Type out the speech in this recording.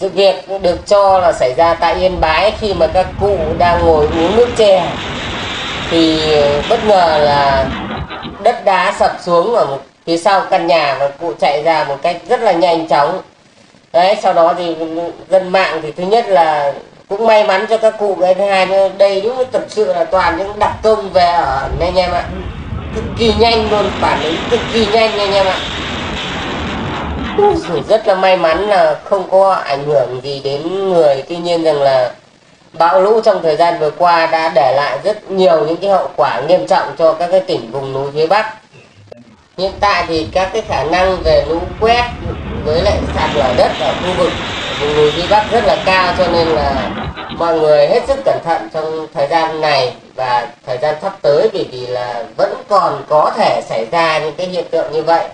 sự việc được cho là xảy ra tại Yên Bái khi mà các cụ đang ngồi uống nước chè, thì bất ngờ là đất đá sập xuống ở một phía sau căn nhà và cụ chạy ra một cách rất là nhanh chóng. Đấy, sau đó thì dân mạng thì thứ nhất là cũng may mắn cho các cụ, cái thứ hai nữa, đây đúng thật sự là toàn những đặc công về ở, anh em ạ. Cực kỳ nhanh luôn phản ứng cực kỳ nhanh, anh em ạ rất là may mắn là không có ảnh hưởng gì đến người. Tuy nhiên rằng là bão lũ trong thời gian vừa qua đã để lại rất nhiều những cái hậu quả nghiêm trọng cho các cái tỉnh vùng núi phía bắc. Hiện tại thì các cái khả năng về lũ quét với lại sạt lở đất ở khu vực vùng núi phía bắc rất là cao, cho nên là mọi người hết sức cẩn thận trong thời gian này và thời gian sắp tới vì vì là vẫn còn có thể xảy ra những cái hiện tượng như vậy.